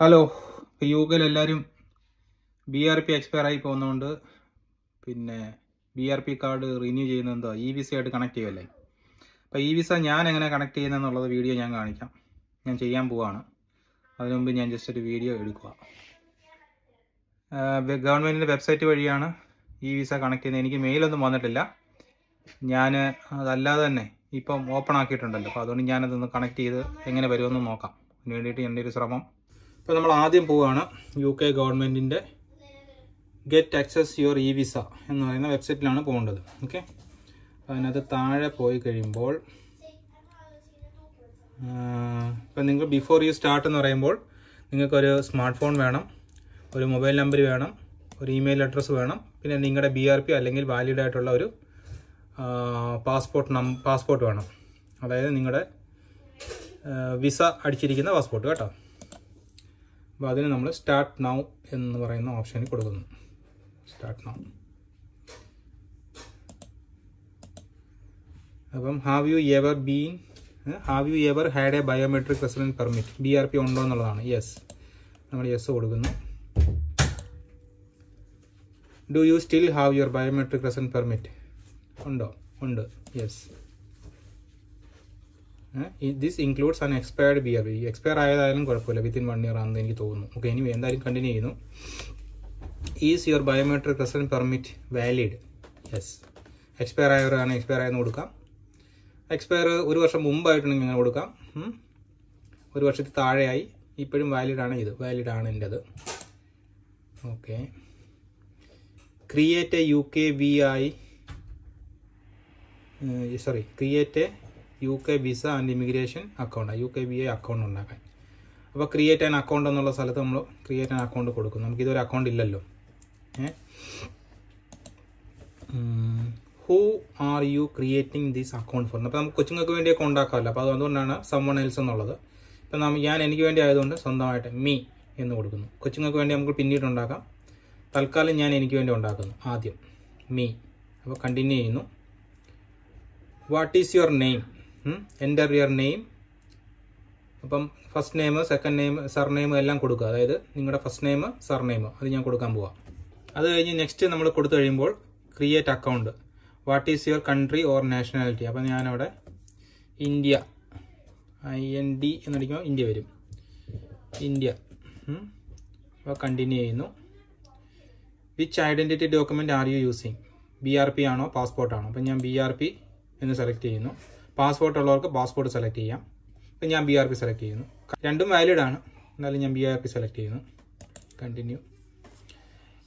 Hello U കെയിൽ എല്ലാവരും B R P expire ആയി പോകുന്നതുകൊണ്ട് പിന്നെ B R P card renew ചെയ്യുന്നത് ഇ വിസ ആയിട്ട് കണക്ട് ചെയ്യുമല്ലേ അപ്പോൾ ഇ വിസ ഞാൻ എങ്ങനെ കണക്ട് ചെയ്യുന്നതെന്നുള്ളത് വീഡിയോ ഞാൻ കാണിക്കാം. ഞാൻ ചെയ്യാൻ പോവാണ്. അതിനു മുമ്പ് ഞാൻ ജസ്റ്റ് ഒരു വീഡിയോ എടുക്കുക. ഗവൺമെന്റിന്റെ വെബ്സൈറ്റ് വഴിയാണ് ഇ വിസ കണക്ട് ചെയ്യുന്നത്. എനിക്ക് മെയിലൊന്നും വന്നിട്ടില്ല. ഞാൻ അതല്ലാതെ തന്നെ ഇപ്പം ഓപ്പൺ ആക്കിയിട്ടുണ്ടല്ലോ. അപ്പോൾ അതുകൊണ്ട് ഞാനതൊന്ന് കണക്ട് ചെയ്ത് എങ്ങനെ വരുമെന്ന് നോക്കാം. അതിന് വേണ്ടിയിട്ട് എന്റെ ഒരു ശ്രമം ഇപ്പോൾ നമ്മൾ ആദ്യം പോവുകയാണ് യു കെ ഗവൺമെന്റിന്റെ get access your e visa എന്ന് പറയുന്ന വെബ്സൈറ്റിലാണ് പോകേണ്ടത്. ഓക്കെ അതിനകത്ത് താഴെ പോയി കഴിയുമ്പോൾ ഇപ്പം നിങ്ങൾ ബിഫോർ യു സ്റ്റാർട്ട് എന്ന് പറയുമ്പോൾ നിങ്ങൾക്കൊരു സ്മാർട്ട് ഫോൺ വേണം ഒരു മൊബൈൽ നമ്പർ വേണം ഒരു ഇമെയിൽ അഡ്രസ്സ് വേണം പിന്നെ നിങ്ങളുടെ ബി ആർ പി അല്ലെങ്കിൽ വാലിഡ് ആയിട്ടുള്ള ഒരു പാസ്പോർട്ട് നം പാസ്പോർട്ട് വേണം. അതായത് നിങ്ങളുടെ വിസ അടിച്ചിരിക്കുന്ന പാസ്പോർട്ട് കേട്ടോ. അപ്പോൾ അതിന് നമ്മൾ സ്റ്റാർട്ട് നൗ എന്ന് പറയുന്ന ഓപ്ഷനിൽ കൊടുക്കുന്നു. സ്റ്റാർട്ട് നൗ അപ്പം have you ever been have you ever had a biometric resident permit B R P ഉണ്ടോ എന്നുള്ളതാണ്. യെസ് നമ്മൾ യെസ് കൊടുക്കുന്നു. Do you still have your biometric resident permit ഉണ്ടോ? ഉണ്ട്. Yes this includes an expired B R ഈ expire ആയതായാലും കുഴപ്പമില്ല. Within one year ആണെന്ന് എനിക്ക് തോന്നുന്നു. ഓക്കെ ഇനി എന്തായാലും കണ്ടിന്യൂ ചെയ്യുന്നു. Is your biometric resident permit valid yes expire ആയവരാണ് expire ആയെന്ന് കൊടുക്കാം. എക്സ്പയർ ഒരു വർഷം മുമ്പായിട്ടുണ്ടെങ്കിൽ അങ്ങനെ കൊടുക്കാം. ഒരു വർഷത്തിൽ താഴെയായി. ഇപ്പോഴും വാലിഡ് ആണ് ഇത്. വാലിഡ് ആണ് എന്റെത് okay create a U K V I sorry create a U K visa and immigration account U K V I account ഉണ്ടാക്കാൻ. അപ്പോൾ ക്രിയേറ്റ് ആൻ അക്കൗണ്ട് എന്നുള്ള സ്ഥലത്ത് നമ്മൾ ക്രിയേറ്റ് ആൻ അക്കൗണ്ട് കൊടുക്കും നമുക്ക് ഇതൊരു അക്കൗണ്ട് ഇല്ലല്ലോ. Who are you creating this account for അപ്പോൾ നമുക്ക് കൊച്ചുങ്ങൾക്ക് വേണ്ടിയൊക്കെ ഉണ്ടാക്കാമല്ലോ. അപ്പോൾ അതുകൊണ്ടാണ് സമ്മൺ എൽസ് എന്നുള്ളത്. ഇപ്പം നമ്മൾ ഞാൻ എനിക്ക് വേണ്ടി ആയതുകൊണ്ട് സ്വന്തമായിട്ട് മീ എന്ന് കൊടുക്കുന്നു. കൊച്ചുങ്ങൾക്ക് വേണ്ടി നമുക്ക് പിന്നീട് ഉണ്ടാക്കാം. തൽക്കാലം ഞാൻ എനിക്ക് വേണ്ടി ഉണ്ടാക്കുന്നു. ആദ്യം മീ അപ്പോൾ കണ്ടിന്യൂ ചെയ്യുന്നു. What is your name enter your name അപ്പം first name second name surname എല്ലാം കൊടുക്കുക. അതായത് നിങ്ങളുടെ ഫസ്റ്റ് നെയിം സർനെയിം അത് ഞാൻ കൊടുക്കാൻ പോവാം. അത് കഴിഞ്ഞ് നെക്സ്റ്റ് നമ്മൾ കൊടുത്തു കഴിയുമ്പോൾ create account what is your country or nationality അപ്പം ഞാനവിടെ ഇന്ത്യ. ഐ എൻ ഡി എന്നടിക്കുമ്പോൾ ഇന്ത്യ വരും. ഇന്ത്യ. അപ്പോൾ കണ്ടിന്യൂ ചെയ്യുന്നു. Which identity document are you using B R P ആണോ? പാസ്പോർട്ടാണോ അപ്പം ഞാൻ ബി ആർ പി എന്ന് സെലക്ട് ചെയ്യുന്നു. പാസ്പോർട്ട് ഉള്ളവർക്ക് പാസ്പോർട്ട് സെലക്ട് ചെയ്യാം. ഇപ്പം ഞാൻ ബി ആർ പി സെലക്ട് ചെയ്യുന്നു. രണ്ടും വാലിഡ് ആണ്. എന്നാലും ഞാൻ ബി ആർ പി സെലക്ട് ചെയ്യുന്നു. Continue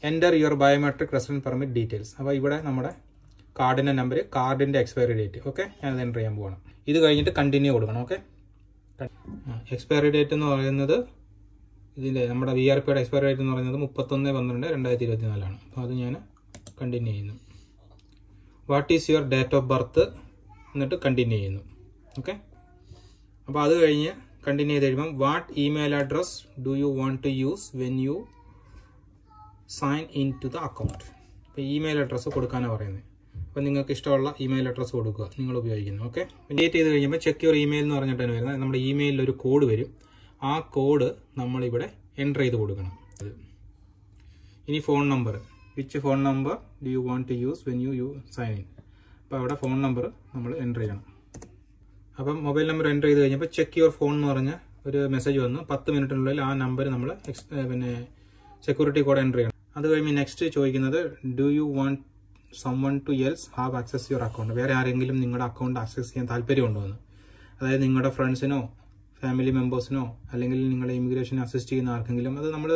enter your biometric residence permit details അപ്പോൾ ഇവിടെ നമ്മുടെ കാർഡിന്റെ നമ്പർ കാർഡിന്റെ എക്സ്പയറി ഡേറ്റ് ഓക്കെ ഞാനത് എന്റർ ചെയ്യാൻ പോകണം ഇത് കഴിഞ്ഞിട്ട് കണ്ടിന്യൂ കൊടുക്കണം. ഓക്കെ എക്സ്പയറി ഡേറ്റ് എന്ന് പറയുന്നത് ഇതിന്റെ നമ്മുടെ വി ആർ പിയുടെ എക്സ്പയറി ഡേറ്റ് എന്ന് പറയുന്നത് മുപ്പത്തൊന്ന് പന്ത്രണ്ട് രണ്ടായിരത്തി ഇരുപത്തി നാലാണ് അപ്പോൾ അത് ഞാൻ കണ്ടിന്യൂ ചെയ്യുന്നു. What is your date of birth എന്നിട്ട് കണ്ടിന്യൂ ചെയ്യുന്നു. ഓക്കെ അപ്പോൾ അത് കഴിഞ്ഞ് കണ്ടിന്യൂ ചെയ്ത് കഴിയുമ്പം what email address do you want to use when you sign in to the account അപ്പോൾ ഇമെയിൽ അഡ്രസ്സ് കൊടുക്കാനാണ് പറയുന്നത് അപ്പോൾ നിങ്ങൾക്ക് ഇഷ്ടമുള്ള ഇമെയിൽ അഡ്രസ്സ് കൊടുക്കുക. നിങ്ങൾ ഉപയോഗിക്കുന്നു. ഓക്കെ ഡേറ്റ് ചെയ്ത് കഴിയുമ്പോൾ ചെക്ക് യുവർ ഇമെയിൽ എന്ന് പറഞ്ഞിട്ടാണ് വരുന്നത് നമ്മുടെ ഇമെയിലിൽ ഒരു കോഡ് വരും. ആ കോഡ് നമ്മളിവിടെ എന്റർ ചെയ്ത് കൊടുക്കണം. ഇനി phone number which phone number do you want to use when you you sign in അപ്പോൾ അവിടെ ഫോൺ നമ്പർ നമ്മൾ എന്റർ ചെയ്യണം. അപ്പം മൊബൈൽ നമ്പർ എന്റർ ചെയ്ത് കഴിഞ്ഞപ്പോൾ ചെക്ക് യുവർ ഫോൺ എന്ന് പറഞ്ഞ ഒരു മെസ്സേജ് വന്നു. പത്ത് മിനിറ്റിനുള്ളിൽ ആ നമ്പർ നമ്മൾ പിന്നെ സെക്യൂരിറ്റി കോഡ് എന്റർ ചെയ്യണം. അത് കഴിഞ്ഞ് നെക്സ്റ്റ് ചോദിക്കുന്നത് do you want someone to else have access your account വേറെ ആരെങ്കിലും നിങ്ങളുടെ അക്കൗണ്ട് ആക്സസ് ചെയ്യാൻ താല്പര്യമുണ്ടോ എന്ന്. അതായത് നിങ്ങളുടെ ഫ്രണ്ട്സിനോ ഫാമിലി മെമ്പേഴ്സിനോ അല്ലെങ്കിൽ നിങ്ങളുടെ ഇമിഗ്രേഷൻ അസിസ്റ്റ് ചെയ്യുന്ന ആർക്കെങ്കിലും അത് നമ്മൾ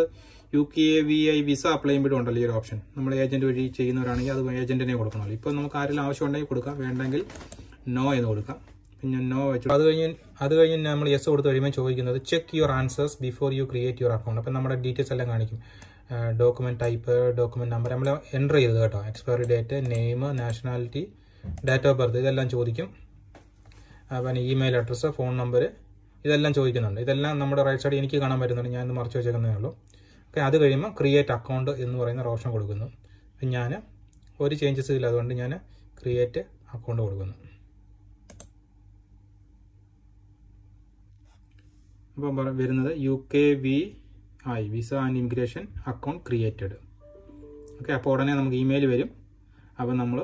U K V I visa apply ചെയ്യുമ്പോഴും ഉണ്ടല്ലോ ഈ ഒരു ഓപ്ഷൻ നമ്മൾ ഏജന്റ് വഴി ചെയ്യുന്നവരാണെങ്കിൽ അത് ഏജന്റിനെ കൊടുക്കണമല്ലോ. ഇപ്പോൾ നമുക്ക് ആരെങ്കിലും ആവശ്യം ഉണ്ടെങ്കിൽ കൊടുക്കാം. വേണ്ടെങ്കിൽ നോ എന്ന് കൊടുക്കാം. പിന്നെ നോ വെച്ചു അത് കഴിഞ്ഞ് അത് കഴിഞ്ഞ് നമ്മൾ യെസ് കൊടുത്ത് കഴിയുമ്പോൾ ചോദിക്കുന്നത് check your answers before you create your account അപ്പം നമ്മുടെ ഡീറ്റെയിൽസ് എല്ലാം കാണിക്കും. ഡോക്യുമെന്റ് ടൈപ്പ് ഡോക്യുമെന്റ് നമ്പർ നമ്മൾ എന്റർ ചെയ്തത് കേട്ടോ. Expiry date name nationality date of birth ഇതെല്ലാം ചോദിക്കും. പിന്നെ ഇമെയിൽ അഡ്രസ്സ് ഫോൺ നമ്പർ ഇതെല്ലാം ചോദിക്കുന്നുണ്ട്. ഇതെല്ലാം നമ്മുടെ റൈറ്റ് സൈഡ് എനിക്ക് കാണാൻ പറ്റുന്നുണ്ട്. ഞാൻ മറച്ചു വെച്ചേക്കുന്നേ ഉള്ളൂ. ഓക്കെ അത് കഴിയുമ്പോൾ ക്രിയേറ്റ് അക്കൗണ്ട് എന്ന് പറയുന്ന ഒരു ഓപ്ഷൻ കൊടുക്കുന്നു. അപ്പം ഞാൻ ഒരു ചേഞ്ചസ് ഇല്ല അതുകൊണ്ട് ഞാൻ ക്രിയേറ്റ് അക്കൗണ്ട് കൊടുക്കുന്നു. അപ്പം വരുന്നത് യു കെ വി ആയി visa and immigration account created okay അപ്പോൾ ഉടനെ നമുക്ക് ഇമെയിൽ വരും. അപ്പം നമ്മൾ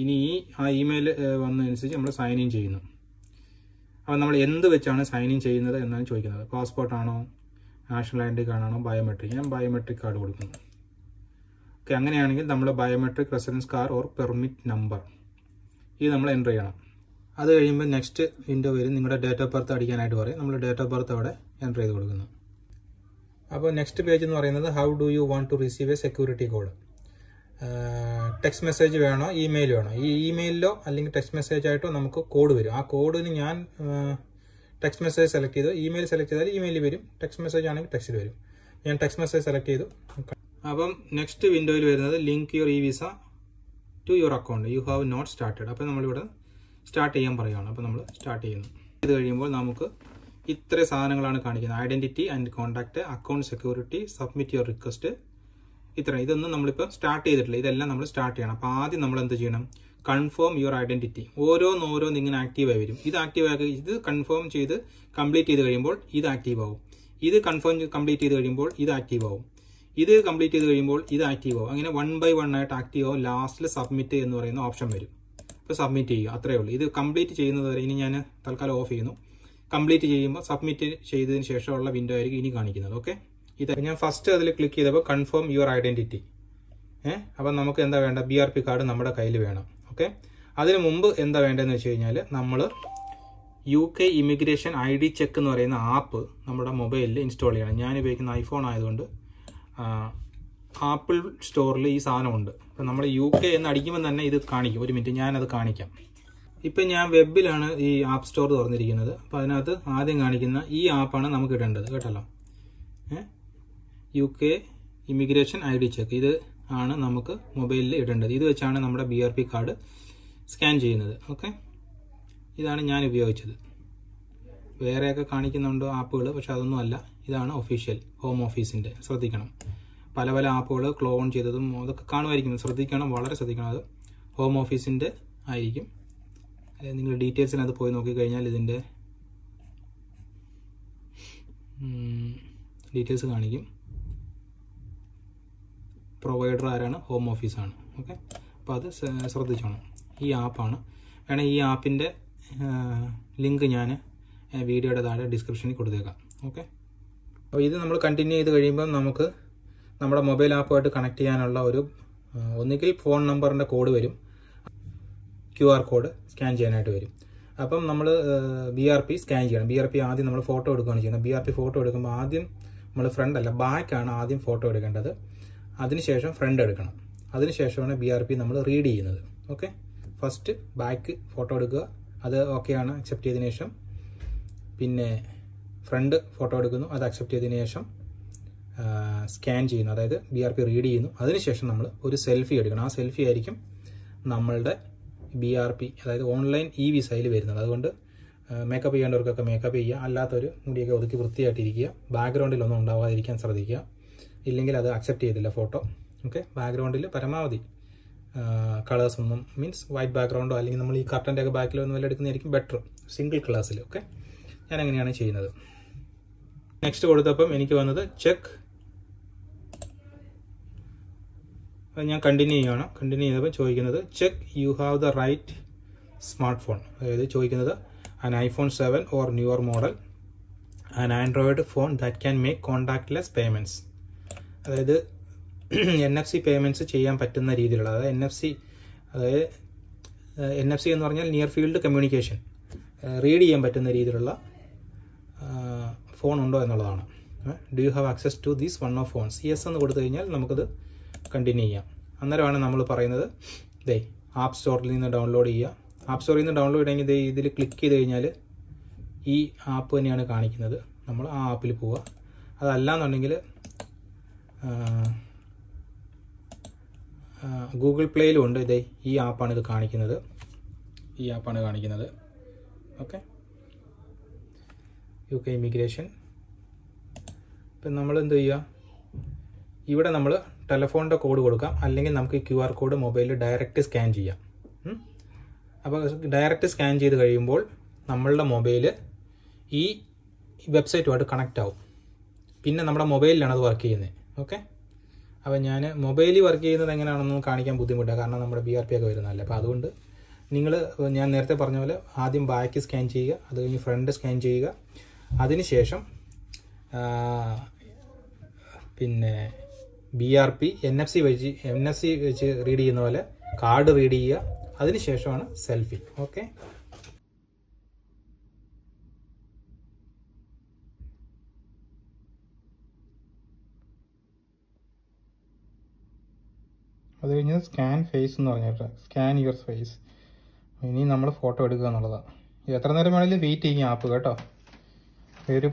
ഇനി ഈ ആ ഇമെയിൽ വന്നതനുസരിച്ച് നമ്മൾ സൈൻ ഇൻ ചെയ്യുന്നു. അപ്പം നമ്മൾ എന്ത് വെച്ചാണ് സൈൻ ഇൻ ചെയ്യുന്നത് എന്നാണ് ചോദിക്കുന്നത്. പാസ്പോർട്ടാണോ നാഷണൽ ഐഡന്റി കാർഡാണോ ബയോമെട്രിക്? ഞാൻ ബയോമെട്രിക് കാർഡ് കൊടുക്കുന്നു. ഓക്കെ അങ്ങനെയാണെങ്കിൽ നമ്മൾ biometric residence card or permit number. ഇത് നമ്മൾ എന്റർ ചെയ്യണം. അത് കഴിയുമ്പോൾ നെക്സ്റ്റ് വിൻഡോ വരും. നിങ്ങളുടെ ഡേറ്റ് ഓഫ് ബർത്ത് അടിക്കാനായിട്ട് പറയും. നമ്മൾ ഡേറ്റ് ഓഫ് ബർത്ത് അവിടെ എന്റർ ചെയ്ത് കൊടുക്കുന്നു. അപ്പോൾ നെക്സ്റ്റ് പേജ് എന്ന് പറയുന്നത് how do you want to receive a security code? Text message വേണോ? ഇമെയിൽ വേണോ? ഈ ഇമെയിലിലോ അല്ലെങ്കിൽ ടെക്സ്റ്റ് മെസ്സേജ് ആയിട്ടോ നമുക്ക് കോഡ് വരും. ആ കോഡിന് ഞാൻ ടെക്സ്റ്റ് മെസ്സേജ് സെലക്ട് ചെയ്തു ഇമെയിൽ സെലക്ട് ചെയ്താൽ ഇമെയിലിൽ വരും. ടെക്സ്റ്റ് മെസ്സേജ് ആണെങ്കിൽ ടെക്സ്റ്റിൽ വരും. ഞാൻ ടെക്സ്റ്റ് മെസ്സേജ് സെലക്ട് ചെയ്തു. അപ്പം നെക്സ്റ്റ് വിൻഡോയിൽ വരുന്നത് link your e visa to your account you have not started അപ്പോൾ നമ്മളിവിടെ സ്റ്റാർട്ട് ചെയ്യാൻ പറയുകയാണ്. അപ്പോൾ നമ്മൾ സ്റ്റാർട്ട് ചെയ്യുന്നു. ഇത് കഴിയുമ്പോൾ നമുക്ക് ഇത്ര സാധനങ്ങളാണ് കാണിക്കുന്നത്. Identity and contact account security submit your request ഇത്ര ഇതൊന്നും നമ്മളിപ്പോൾ സ്റ്റാർട്ട് ചെയ്തിട്ടില്ല. ഇതെല്ലാം നമ്മൾ സ്റ്റാർട്ട് ചെയ്യണം. അപ്പോൾ ആദ്യം നമ്മൾ എന്ത് ചെയ്യണം? കൺഫേം യുവർ ഐഡന്റിറ്റി ഓരോന്ന് ഓരോന്ന് ഇങ്ങനെ ആക്റ്റീവായി വരും. ഇത് ആക്റ്റീവ് ആക്കി ഇത് കൺഫേം ചെയ്ത് കംപ്ലീറ്റ് ചെയ്ത് കഴിയുമ്പോൾ ഇത് ആക്റ്റീവ് ആവും. ഇത് കൺഫേം കംപ്ലീറ്റ് ചെയ്ത് കഴിയുമ്പോൾ ഇത് ആക്റ്റീവ് ആവും. ഇത് കംപ്ലീറ്റ് ചെയ്ത് കഴിയുമ്പോൾ ഇത് ആക്റ്റീവ് ആവും. അങ്ങനെ വൺ ബൈ വൺ ആയിട്ട് ആക്റ്റീവ് ആവും. ലാസ്റ്റിൽ സബ്മിറ്റ് എന്ന് പറയുന്ന ഓപ്ഷൻ വരും. അപ്പോൾ സബ്മിറ്റ് ചെയ്യുക. അത്രയേ ഉള്ളൂ. ഇത് കംപ്ലീറ്റ് ചെയ്യുന്നത് വരെ ഇനി ഞാൻ തൽക്കാലം ഓഫ് ചെയ്യുന്നു. കംപ്ലീറ്റ് ചെയ്യുമ്പോൾ സബ്മിറ്റ് ചെയ്തതിന് ശേഷമുള്ള വിൻഡോ ആയിരിക്കും ഇനി കാണിക്കുന്നത്. ഓക്കെ ഇത് ഞാൻ ഫസ്റ്റ് അതിൽ ക്ലിക്ക് ചെയ്തപ്പോൾ കൺഫേം യുവർ ഐഡന്റിറ്റി ഏഹ് അപ്പം നമുക്ക് എന്താ വേണ്ട? ബി ആർ പി കാർഡ് നമ്മുടെ കയ്യിൽ വേണം. ഓക്കെ? അതിന് മുമ്പ് എന്താ വേണ്ടതെന്ന് വെച്ച് കഴിഞ്ഞാൽ നമ്മൾ U K immigration I D check എന്ന് പറയുന്ന ആപ്പ് നമ്മുടെ മൊബൈലിൽ ഇൻസ്റ്റാൾ ചെയ്യണം. ഞാൻ ഉപയോഗിക്കുന്ന ഐഫോൺ ആയതുകൊണ്ട് ആപ്പിൾ സ്റ്റോറിൽ ഈ സാധനമുണ്ട്. അപ്പം നമ്മൾ യു കെ എന്ന് അടിക്കുമ്പോൾ തന്നെ ഇത് കാണിക്കും. ഒരു മിനിറ്റ് ഞാനത് കാണിക്കാം. ഇപ്പം ഞാൻ വെബിലാണ് ഈ ആപ്പ് സ്റ്റോർ തുറന്നിരിക്കുന്നത്. അപ്പോൾ അതിനകത്ത് ആദ്യം കാണിക്കുന്ന ഈ ആപ്പാണ് നമുക്ക് ഇടേണ്ടത്. കേട്ടല്ലോ? U K immigration I D check ഇത് ആണ് നമുക്ക് മൊബൈലിൽ ഇടേണ്ടത്. ഇത് വെച്ചാണ് നമ്മുടെ B R P card scan ചെയ്യുന്നത്. ഓക്കെ ഇതാണ് ഞാൻ ഉപയോഗിച്ചത്. വേറെയൊക്കെ കാണിക്കുന്നുണ്ട് ആപ്പുകൾ? പക്ഷെ അതൊന്നും അല്ല. ഇതാണ് ഒഫീഷ്യൽ ഹോം ഓഫീസിന്റെ ശ്രദ്ധിക്കണം. പല പല ആപ്പുകൾ ക്ലോൺ ചെയ്തതും അതൊക്കെ കാണുമായിരിക്കും. ശ്രദ്ധിക്കണം. വളരെ ശ്രദ്ധിക്കണം. അത് ഹോം ഓഫീസിന്റെ ആയിരിക്കും. നിങ്ങൾ ഡീറ്റെയിൽസിനകത്ത് പോയി നോക്കിക്കഴിഞ്ഞാൽ ഇതിന്റെ ഡീറ്റെയിൽസ് കാണിക്കും. പ്രൊവൈഡർ ആരാണ്? ഹോം ഓഫീസാണ് ഓക്കെ അപ്പോൾ അത് ശ്രദ്ധിച്ചോണം. ഈ ആപ്പാണ് വേണേൽ ഈ ആപ്പിന്റെ ലിങ്ക് ഞാൻ വീഡിയോയുടെ താഴെ ഡിസ്ക്രിപ്ഷനിൽ കൊടുത്തേക്കാം. ഓക്കെ അപ്പോൾ ഇത് നമ്മൾ കണ്ടിന്യൂ ചെയ്ത് കഴിയുമ്പോൾ നമുക്ക് നമ്മുടെ മൊബൈൽ ആപ്പുമായിട്ട് കണക്ട് ചെയ്യാനുള്ള ഒരു ഒന്നുകിൽ ഫോൺ നമ്പറിന്റെ കോഡ് വരും. ക്യു ആർ കോഡ് സ്കാൻ ചെയ്യാനായിട്ട് വരും. അപ്പം നമ്മൾ ബി ആർ പി സ്കാൻ ചെയ്യണം. ബി ആർ പി ആദ്യം നമ്മൾ ഫോട്ടോ എടുക്കുകയാണ് ചെയ്യുന്നത്. ബി ആർ പി ഫോട്ടോ എടുക്കുമ്പോൾ ആദ്യം നമ്മൾ ഫ്രണ്ട് അല്ല ബാക്കാണ് ആദ്യം ഫോട്ടോ എടുക്കേണ്ടത്. അതിനുശേഷം ഫ്രണ്ട് എടുക്കണം. അതിനുശേഷമാണ് ബി ആർ പി നമ്മൾ റീഡ് ചെയ്യുന്നത്. ഓക്കെ ഫസ്റ്റ് ബാക്ക് ഫോട്ടോ എടുക്കുക. അത് ഓക്കെയാണ് അക്സെപ്റ്റ് ചെയ്തതിനു ശേഷം. പിന്നെ ഫ്രണ്ട് ഫോട്ടോ എടുക്കുന്നു. അത് അക്സെപ്റ്റ് ചെയ്തതിനു ശേഷം സ്കാൻ ചെയ്യുന്നു. അതായത് ബി ആർ പി റീഡ് ചെയ്യുന്നു. അതിനുശേഷം നമ്മൾ ഒരു സെൽഫി എടുക്കണം. ആ സെൽഫി ആയിരിക്കും നമ്മളുടെ ബി ആർ പി അതായത് ഓൺലൈൻ ഇ വിസയിൽ വരുന്നത്. അതുകൊണ്ട് മേക്കപ്പ് ചെയ്യേണ്ടവർക്കൊക്കെ മേക്കപ്പ് ചെയ്യുക. അല്ലാത്തൊരു മുടിയൊക്കെ ഒതുക്കി വൃത്തിയായിട്ടിരിക്കുക. ബാക്ക്ഗ്രൗണ്ടിലൊന്നും ഉണ്ടാവാതിരിക്കാൻ ശ്രദ്ധിക്കുക. ഇല്ലെങ്കിൽ അത് അക്സെപ്റ്റ് ചെയ്തില്ല ഫോട്ടോ ഓക്കെ ബാക്ക്ഗ്രൗണ്ടിൽ പരമാവധി കളേഴ്സ് ഒന്നും മീൻസ് വൈറ്റ് ബാക്ക്ഗ്രൗണ്ടോ അല്ലെങ്കിൽ നമ്മൾ ഈ കർട്ടന്റെ ഒക്കെ ബാക്കിലോ ഒന്നും വല്ല എടുക്കുന്നതായിരിക്കും ബെറ്റർ സിംഗിൾ ക്ലാസ്സിൽ ഓക്കെ ഞാൻ അങ്ങനെയാണ് ചെയ്യുന്നത്. നെക്സ്റ്റ് കൊടുത്തപ്പം എനിക്ക് വന്നത് ചെക്ക് ഞാൻ കണ്ടിന്യൂ ചെയ്യുകയാണ് കണ്ടിന്യൂ ചെയ്തപ്പോൾ ചോദിക്കുന്നത് check you have the right smart phone അതായത് ചോദിക്കുന്നത് an iPhone seven or newer model an android phone that can make contactless payments അതായത് എൻ എഫ് സി പേയ്മെന്റ്സ് ചെയ്യാൻ പറ്റുന്ന രീതിയിലുള്ള അതായത് എൻ എഫ് സി അതായത് എൻ എഫ് സി എന്ന് പറഞ്ഞാൽ നിയർ ഫീൽഡ് കമ്മ്യൂണിക്കേഷൻ റീഡ് ചെയ്യാൻ പറ്റുന്ന രീതിയിലുള്ള ഫോൺ ഉണ്ടോ എന്നുള്ളതാണ്. Do you have access to these one of phones yes എന്ന് കൊടുത്തു കഴിഞ്ഞാൽ നമുക്കത് കണ്ടിന്യൂ ചെയ്യാം. അന്നേരമാണ് നമ്മൾ പറയുന്നത് ദേ ആപ്പ് സ്റ്റോറിൽ നിന്ന് ഡൗൺലോഡ് ചെയ്യുക. ആപ്പ് സ്റ്റോറിൽ നിന്ന് ഡൗൺലോഡ് ചെയ്യണമെങ്കിൽ ദേ ഇതിൽ ക്ലിക്ക് ചെയ്ത് കഴിഞ്ഞാൽ ഈ ആപ്പ് തന്നെയാണ് കാണിക്കുന്നത്. നമ്മൾ ആ ആപ്പിൽ പോവുക. അതല്ലാന്നുണ്ടെങ്കിൽ ഗൂഗിൾ പ്ലേയിലും ഉണ്ട് ഇതേ ഈ ആപ്പാണ് ഇത് കാണിക്കുന്നത്. ഈ ആപ്പാണ് കാണിക്കുന്നത്. ഓക്കെ. U K immigration. ഇപ്പം നമ്മൾ എന്ത് ചെയ്യുക? ഇവിടെ നമ്മൾ ടെലഫോണിന്റെ കോഡ് കൊടുക്കാം. അല്ലെങ്കിൽ നമുക്ക് ക്യു ആർ കോഡ് മൊബൈലിൽ ഡയറക്റ്റ് സ്കാൻ ചെയ്യാം. അപ്പോൾ ഡയറക്റ്റ് സ്കാൻ ചെയ്ത് കഴിയുമ്പോൾ നമ്മളുടെ മൊബൈൽ ഈ വെബ്സൈറ്റുമായിട്ട് കണക്റ്റ് ആവും. പിന്നെ നമ്മുടെ മൊബൈലിലാണ് അത് വർക്ക് ചെയ്യുന്നത്. ഓക്കെ? അപ്പോൾ ഞാൻ മൊബൈലിൽ വർക്ക് ചെയ്യുന്നത് എങ്ങനെയാണെന്ന് കാണിക്കാൻ ബുദ്ധിമുട്ടാണ് കാരണം നമ്മുടെ ബി ആർ പി ഒക്കെ വരുന്നതല്ലേ. അപ്പോൾ അതുകൊണ്ട് നിങ്ങൾ ഞാൻ നേരത്തെ പറഞ്ഞ പോലെ ആദ്യം ബാക്ക് സ്കാൻ ചെയ്യുക അത് കഴിഞ്ഞ് ഫ്രണ്ട് സ്കാൻ ചെയ്യുക. അതിനുശേഷം ശേഷം പിന്നെ B R P N F C വെച്ച് എൻ എഫ് സി വെച്ച് റീഡ് ചെയ്യുന്ന പോലെ കാർഡ് റീഡ് ചെയ്യുക. അതിനുശേഷമാണ് സെൽഫി ഓക്കെ? അത് കഴിഞ്ഞ് സ്കാൻ ഫേസ് എന്ന് പറഞ്ഞിട്ട് സ്കാൻ യുവർ ഫേസ് ഇനി നമ്മൾ ഫോട്ടോ എടുക്കുക എന്നുള്ളതാണ്. എത്ര നേരം വേണമെങ്കിലും വെയിറ്റ് ചെയ്യും ആപ്പ് കേട്ടോ. ഒരു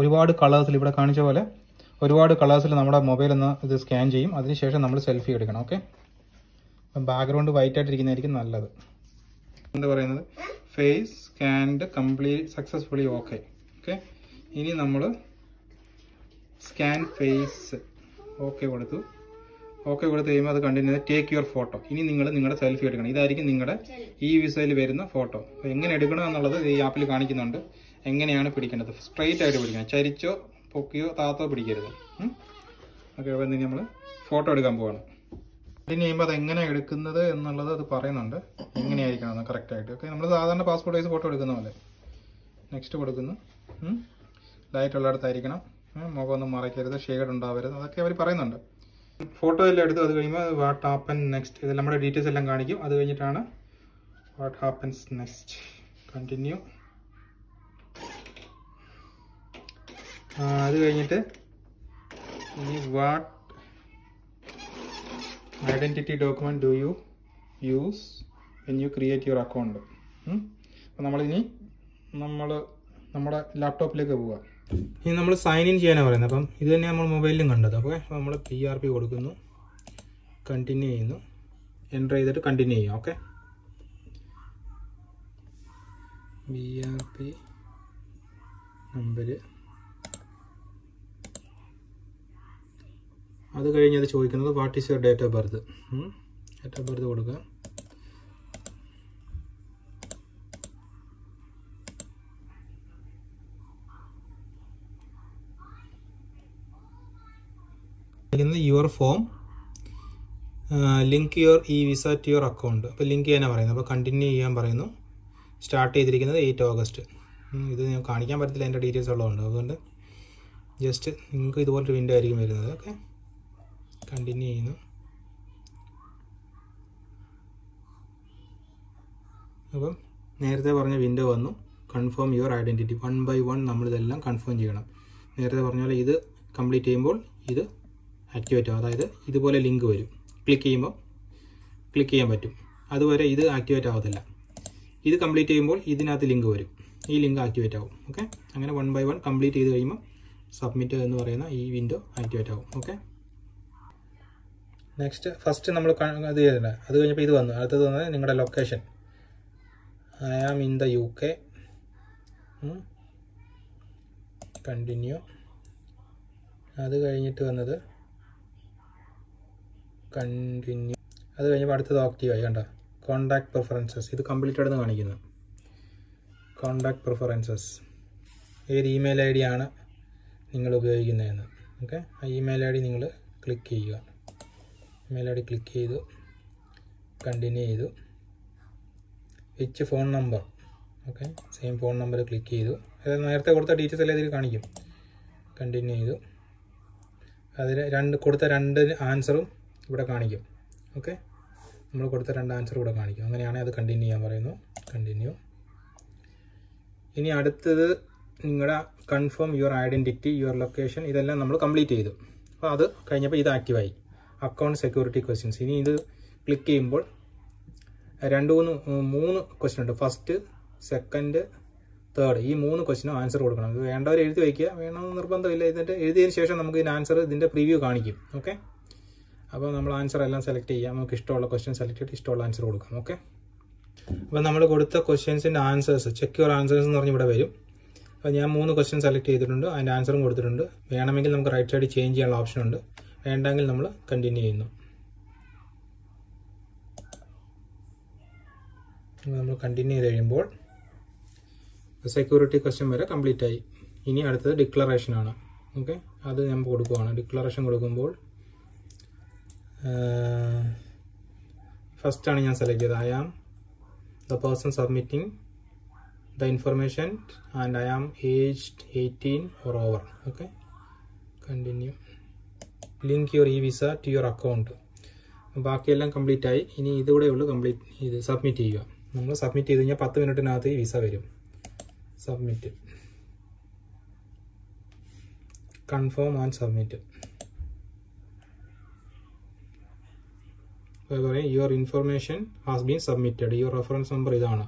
ഒരുപാട് കളേഴ്സിൽ ഇവിടെ കാണിച്ച പോലെ ഒരുപാട് കളേഴ്സിൽ നമ്മുടെ മൊബൈൽ ഒന്ന് ഇത് സ്കാൻ ചെയ്യും. അതിനുശേഷം നമ്മൾ സെൽഫി എടുക്കണം ഓക്കെ ബാക്ക്ഗ്രൗണ്ട് വൈറ്റ് ആയിട്ടിരിക്കുന്നതായിരിക്കും നല്ലത്. എന്താ പറയുന്നത്? Face scanned complete successfully okay okay ഇനി നമ്മൾ സ്കാൻ ഫേസ് ഓക്കെ കൊടുത്തു. ഓക്കെ കൊടുത്ത് കഴിയുമ്പോൾ അത് കണ്ടിന്യൂ ടേക്ക് യുവർ ഫോട്ടോ ഇനി നിങ്ങൾ നിങ്ങളുടെ സെൽഫി എടുക്കണം. ഇതായിരിക്കും നിങ്ങളുടെ ഈ വിസയിൽ വരുന്ന ഫോട്ടോ അപ്പോൾ എങ്ങനെ എടുക്കണം എന്നുള്ളത് ഈ ആപ്പിൽ കാണിക്കുന്നുണ്ട്. എങ്ങനെയാണ് പിടിക്കേണ്ടത്? സ്ട്രെയിറ്റ് ആയിട്ട് പിടിക്കണം. ചരിച്ചോ പൊക്കിയോ താത്തോ പിടിക്കരുത്. ഓക്കെ അപ്പോൾ ഇനി നമ്മൾ ഫോട്ടോ എടുക്കാൻ പോവാണ്. കണ്ടിന്യൂ ചെയ്യുമ്പോൾ അത് എങ്ങനെ എടുക്കുന്നത് എന്നുള്ളത് അത് പറയുന്നുണ്ട്. എങ്ങനെയായിരിക്കണം കറക്റ്റ് ആയിട്ട്. ഓക്കെ നമ്മൾ സാധാരണ പാസ്പോർട്ട് സൈസ് ഫോട്ടോ എടുക്കുന്ന പോലെ. നെക്സ്റ്റ് കൊടുക്കുന്നു. ലൈറ്റ് ഉള്ളിടത്തായിരിക്കണം. മുഖം ഒന്നും മറയ്ക്കരുത്. ഷെയ്ഡ് ഉണ്ടാവരുത്. അതൊക്കെ അവർ പറയുന്നുണ്ട്. ഫോട്ടോ എല്ലാം എടുത്തു അത് കഴിയുമ്പോൾ വാട്ട് ഹാപ്പൻ നെക്സ്റ്റ് ഇത് നമ്മുടെ ഡീറ്റെയിൽസ് എല്ലാം കാണിക്കും. അത് കഴിഞ്ഞിട്ടാണ് വാട്ട് ഹാപ്പൻസ് നെക്സ്റ്റ് കണ്ടിന്യൂ അത് കഴിഞ്ഞിട്ട് ഇനി what identity document do you use when you create your account അപ്പോൾ നമ്മളിനി നമ്മൾ നമ്മുടെ ലാപ്ടോപ്പിലേക്ക് പോവുക ഇനി നമ്മൾ സൈൻ ഇൻ ചെയ്യാനാണ് പറയുന്നത്. അപ്പം ഇത് തന്നെ നമ്മൾ മൊബൈലിലും കണ്ടത്. അപ്പോൾ നമ്മൾ പി ആർ പി കൊടുക്കുന്നു. കണ്ടിന്യൂ ചെയ്യുന്നു. എന്റർ ചെയ്തിട്ട് കണ്ടിന്യൂ ചെയ്യാം. Okay B R P number അത് കഴിഞ്ഞ് അത് ചോദിക്കുന്നത് what is your date of birth date of birth കൊടുക്കുക. Your form link your e visa to your account അപ്പോൾ ലിങ്ക് ചെയ്യാനാണ് പറയുന്നത്. അപ്പോൾ കണ്ടിന്യൂ ചെയ്യാൻ പറയുന്നു. സ്റ്റാർട്ട് ചെയ്തിരിക്കുന്നത് എയ്റ്റ് ഓഗസ്റ്റ് ഇത് ഞാൻ കാണിക്കാൻ പറ്റത്തില്ല എന്റെ ഡീറ്റെയിൽസ് ഉള്ളതുകൊണ്ട്. അതുകൊണ്ട് ജസ്റ്റ് നിങ്ങൾക്ക് ഇതുപോലൊരു വിൻഡോ ആയിരിക്കും വരുന്നത്. ഓക്കെ കണ്ടിന്യൂ ചെയ്യുന്നു. അപ്പം നേരത്തെ പറഞ്ഞ വിൻഡോ വന്നു. Confirm your identity one by one നമ്മളിതെല്ലാം confirm ചെയ്യണം. നേരത്തെ പറഞ്ഞ പോലെ ഇത് കംപ്ലീറ്റ് ചെയ്യുമ്പോൾ ഇത് ആക്ടിവേറ്റ് ആവും. അതായത് ഇതുപോലെ ലിങ്ക് വരും. ക്ലിക്ക് ചെയ്യുമ്പോൾ ക്ലിക്ക് ചെയ്യാൻ പറ്റും. അതുവരെ ഇത് ആക്ടിവേറ്റ് ആവത്തില്ല. ഇത് കംപ്ലീറ്റ് ചെയ്യുമ്പോൾ ഇതിനകത്ത് ലിങ്ക് വരും. ഈ ലിങ്ക് ആക്ടിവേറ്റ് ആവും. ഓക്കെ അങ്ങനെ വൺ ബൈ വൺ കംപ്ലീറ്റ് ചെയ്ത് കഴിയുമ്പോൾ സബ്മിറ്റ് എന്ന് പറയുന്ന ഈ വിൻഡോ ആക്ടിവേറ്റ് ആവും. ഓക്കെ നെക്സ്റ്റ് ഫസ്റ്റ് നമ്മൾ ഇത് ചെയ്തിട്ടുണ്ട്. അത് കഴിഞ്ഞപ്പോൾ ഇത് വന്നു. അടുത്തത് വന്നത് നിങ്ങളുടെ location I am in the U K continue അത് കഴിഞ്ഞിട്ട് വന്നത് കണ്ടിന്യൂ അത് കഴിഞ്ഞപ്പോൾ അടുത്തത് ആക്റ്റീവായി കണ്ട? കോണ്ടാക്ട് പ്രിഫറൻസസ് ഇത് കംപ്ലീറ്റഡ് എന്ന് കാണിക്കുന്നു. കോണ്ടാക്ട് പ്രിഫറൻസസ് ഏത് ഇമെയിൽ ഐ ഡി ആണ് നിങ്ങൾ ഉപയോഗിക്കുന്നതെന്ന്. ഓക്കെ ആ ഇമെയിൽ ഐ ഡി നിങ്ങൾ ക്ലിക്ക് ചെയ്യുക. ഇമെയിൽ ഐ ഡി ക്ലിക്ക് ചെയ്തു. കണ്ടിന്യൂ ചെയ്തു. Which phone number okay same phone number click ചെയ്തു. അതായത് നേരത്തെ കൊടുത്ത ഡീറ്റെയിൽസ് എല്ലാം ഇതിൽ കാണിക്കും. കണ്ടിന്യൂ ചെയ്തു. അതിൽ രണ്ട് കൊടുത്ത രണ്ട് ആൻസറും ഇവിടെ കാണിക്കും. ഓക്കെ നമ്മൾ കൊടുത്ത രണ്ട് ആൻസർ ഇവിടെ കാണിക്കും. അങ്ങനെയാണെങ്കിൽ അത് കണ്ടിന്യൂ ചെയ്യാൻ പറയുന്നു. കണ്ടിന്യൂ ഇനി അടുത്തത് നിങ്ങളുടെ confirm your identity your location ഇതെല്ലാം നമ്മൾ കംപ്ലീറ്റ് ചെയ്തു. അപ്പോൾ അത് കഴിഞ്ഞപ്പോൾ ഇത് ആക്റ്റീവായി അക്കൗണ്ട് സെക്യൂരിറ്റി ക്വസ്റ്റ്യൻസ് ഇനി ഇത് ക്ലിക്ക് ചെയ്യുമ്പോൾ രണ്ട് മൂന്ന് മൂന്ന് ക്വസ്റ്റ്യൻ ഉണ്ട്. ഫസ്റ്റ് സെക്കൻഡ് തേർഡ് ഈ മൂന്ന് ക്വസ്റ്റിനും ആൻസർ കൊടുക്കണം. വേണ്ടവർ എഴുതി വയ്ക്കുക വേണമെന്ന് നിർബന്ധമില്ല. ഇതിന്റെ എഴുതിയതിന് ശേഷം നമുക്ക് ഇതിന് ആൻസർ ഇതിന്റെ പ്രിവ്യൂ കാണിക്കും. ഓക്കെ അപ്പോൾ നമ്മൾ ആൻസർ എല്ലാം സെലക്ട് ചെയ്യാം. നമുക്ക് ഇഷ്ടമുള്ള ക്വസ്റ്റ്യൻ സെലക്ട് ചെയ്തിട്ട് ഇഷ്ടമുള്ള ആൻസർ കൊടുക്കാം. ഓക്കെ അപ്പോൾ നമ്മൾ കൊടുത്ത ക്വസ്റ്റ്യൻസിന്റെ ആൻസേഴ്സ് ചെക്ക് യുവർ ആൻസേഴ്സ് എന്ന് പറഞ്ഞ് ഇവിടെ വരും. അപ്പോൾ ഞാൻ മൂന്ന് ക്വസ്റ്റ്യൻ സെലക്ട് ചെയ്തിട്ടുണ്ട്. അതിന്റെ ആൻസറും കൊടുത്തിട്ടുണ്ട്. വേണമെങ്കിൽ നമുക്ക് റൈറ്റ് സൈഡ് ചേഞ്ച് ചെയ്യാനുള്ള ഓപ്ഷൻ ഉണ്ട്. വേണ്ടെങ്കിൽ നമ്മൾ കണ്ടിന്യൂ ചെയ്യുന്നു. നമ്മൾ കണ്ടിന്യൂ ചെയ്ത് കഴിയുമ്പോൾ സെക്യൂരിറ്റി ക്വസ്റ്റ്യൻ വരെ കംപ്ലീറ്റ് ആയി. ഇനി അടുത്തത് ഡിക്ലറേഷൻ ആണ്. ഓക്കെ അത് ഞാൻ കൊടുക്കുവാണ്. ഡിക്ലറേഷൻ കൊടുക്കുമ്പോൾ ഫസ്റ്റാണ് ഞാൻ സെലക്ട് ചെയ്തത്. I am the person submitting the information and I am aged eighteen or over okay continue link your e visa to your account ബാക്കിയെല്ലാം കംപ്ലീറ്റ് ആയി. ഇനി ഇതുകൂടെ ഉള്ളൂ കംപ്ലീറ്റ് ഇത് സബ്മിറ്റ് ചെയ്യുക. നമ്മൾ സബ്മിറ്റ് ചെയ്ത് കഴിഞ്ഞാൽ പത്ത് മിനിറ്റിനകത്ത് ഈ വിസ വരും. സബ്മിറ്റ് കൺഫേം ആൻഡ് സബ്മിറ്റ് പറയും your information has been submitted your reference number ഇതാണ്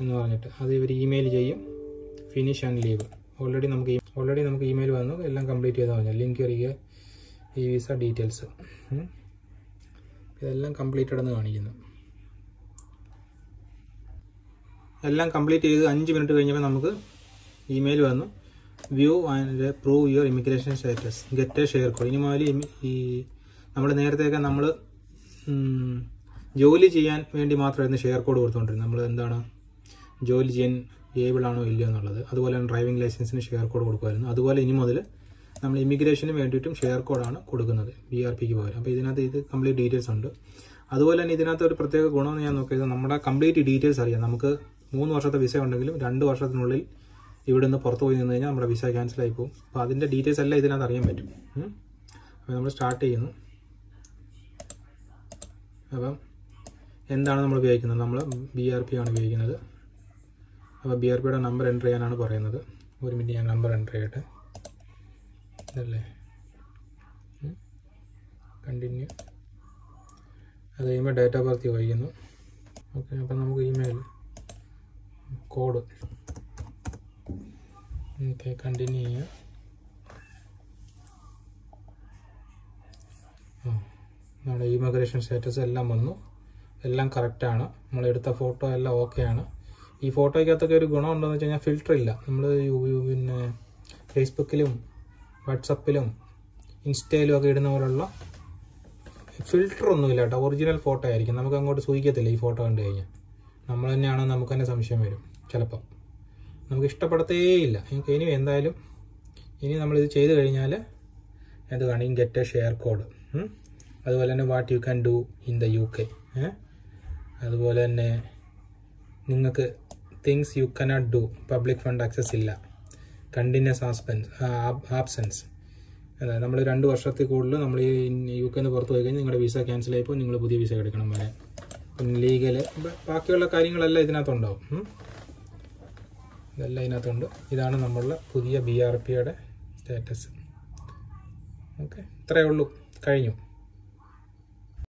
എന്ന് പറഞ്ഞിട്ട് അത് ഇവർ ഇമെയിൽ ചെയ്യും. ഫിനിഷ് ആൻഡ് ലീവ് ഓൾറെഡി നമുക്ക് ഓൾറെഡി നമുക്ക് ഇമെയിൽ വന്നു. എല്ലാം കംപ്ലീറ്റ് ചെയ്താൽ മതി. ലിങ്ക് എറിയുക ഈ വിസ ഡീറ്റെയിൽസ് ഇതെല്ലാം കംപ്ലീറ്റഡ് എന്ന് കാണിക്കുന്നു. എല്ലാം കംപ്ലീറ്റ് ചെയ്ത് അഞ്ച് മിനിറ്റ് കഴിഞ്ഞപ്പോൾ നമുക്ക് ഇമെയിൽ വന്നു. View and prove your immigration status get a share code ഇനി മുതൽ ഈ നമ്മൾ നേരത്തെയൊക്കെ നമ്മൾ ജോലി ചെയ്യാൻ വേണ്ടി മാത്രമായിരുന്നു ഷെയർ കോഡ് കൊടുത്തുകൊണ്ടിരുന്നത് നമ്മൾ എന്താണ്? ജോലി ചെയ്യാൻ ഏബിൾ ആണോ ഇല്ലയോ എന്നുള്ളത്. അതുപോലെ തന്നെ ഡ്രൈവിംഗ് ലൈസൻസിന് ഷെയർ കോഡ് കൊടുക്കുമായിരുന്നു. അതുപോലെ ഇനി മുതൽ നമ്മൾ ഇമിഗ്രേഷന് വേണ്ടിയിട്ടും ഷെയർ കോഡാണ് കൊടുക്കുന്നത് ബി ആർ പിക്ക് പകരം. അപ്പോൾ ഇതിനകത്ത് ഇത് കംപ്ലീറ്റ് ഡീറ്റെയിൽസ് ഉണ്ട്. അതുപോലെ തന്നെ ഇതിനകത്ത് ഒരു പ്രത്യേക ഗുണമെന്ന് ഞാൻ നോക്കിയത് നമ്മുടെ കംപ്ലീറ്റ് ഡീറ്റെയിൽസ് അറിയാം. നമുക്ക് മൂന്ന് വർഷത്തെ വിസ ഉണ്ടെങ്കിലും രണ്ട് വർഷത്തിനുള്ളിൽ ഇവിടെ നിന്ന് പുറത്ത് പോയി നിന്ന് കഴിഞ്ഞാൽ നമ്മുടെ വിസ ക്യാൻസൽ ആയി പോകും. അപ്പോൾ അതിന്റെ ഡീറ്റെയിൽസ് എല്ലാം ഇതിനകത്ത് അറിയാൻ പറ്റും. അപ്പോൾ നമ്മൾ സ്റ്റാർട്ട് ചെയ്യുന്നു. അപ്പം എന്താണ് നമ്മൾ ഉപയോഗിക്കുന്നത്? നമ്മൾ ബി ആർ പി ആണ് ഉപയോഗിക്കുന്നത്. അപ്പോൾ ബി ആർ പിയുടെ നമ്പർ എന്റർ ചെയ്യാനാണ് പറയുന്നത്. ഒരു മിനിറ്റ് ഞാൻ നമ്പർ എന്റർ ചെയ്യട്ടെ. ഇതല്ലേ? കണ്ടിന്യൂ അത് കഴിയുമ്പോൾ ഡേറ്റ് ഓഫ് ബർത്ത് ചോദിക്കുന്നു. ഓക്കെ അപ്പം നമുക്ക് ഇമെയിൽ കോഡ് ഓക്കെ കണ്ടിന്യൂ ചെയ്യാം നമ്മുടെ ഇമിഗ്രേഷൻ സ്റ്റാറ്റസ് എല്ലാം വന്നു. എല്ലാം കറക്റ്റാണ് നമ്മൾ എടുത്ത ഫോട്ടോ എല്ലാം ഓക്കെയാണ് ഈ ഫോട്ടോയ്ക്കകത്തൊക്കെ ഒരു ഗുണം ഉണ്ടോയെന്ന് വെച്ച് കഴിഞ്ഞാൽ ഫിൽറ്റർ ഇല്ല. നമ്മൾ പിന്നെ ഫേസ്ബുക്കിലും വാട്സപ്പിലും ഇൻസ്റ്റയിലും ഒക്കെ ഇടുന്ന പോലുള്ള ഫിൽറ്റർ ഒന്നുമില്ല കേട്ടോ. ഒറിജിനൽ ഫോട്ടോ ആയിരിക്കും. നമുക്ക് അങ്ങോട്ട് സൂചിക്കത്തില്ല ഈ ഫോട്ടോ കണ്ടു കഴിഞ്ഞാൽ നമ്മൾ തന്നെയാണോ നമുക്ക് തന്നെ സംശയം വരും ചിലപ്പം. നമുക്ക് ഇഷ്ടപ്പെടത്തേയില്ല ഇനി എന്തായാലും ഇനി നമ്മളിത് ചെയ്ത് കഴിഞ്ഞാൽ എന്ത് കാണിക്കും ഗെറ്റ് എ ഷെയർ കോഡ് അതുപോലെ തന്നെ what you can do in the U K അതുപോലെ തന്നെ നിങ്ങൾക്ക് things you cannot do public fund access ഇല്ല. കണ്ടിന്യൂസ് ആസ്പെൻസ് ആബ്സെൻസ് അതായത് നമ്മൾ രണ്ട് വർഷത്തിൽ കൂടുതൽ നമ്മൾ ഈ യു കെന്ന് പുറത്ത് പോയി കഴിഞ്ഞാൽ നിങ്ങളുടെ വിസ ക്യാൻസൽ ആയിപ്പോൾ നിങ്ങൾ പുതിയ വിസ എടുക്കണം വരെ. ലീഗൽ ബാക്കിയുള്ള കാര്യങ്ങളെല്ലാം ഇതിനകത്തുണ്ടാവും ഇതെല്ലാം ഇതിനകത്തുണ്ട്. ഇതാണ് നമ്മളുടെ പുതിയ ബി ആർ പിയുടെ സ്റ്റാറ്റസ് ഓക്കെ ഇത്രയേ ഉള്ളൂ. കഴിഞ്ഞു.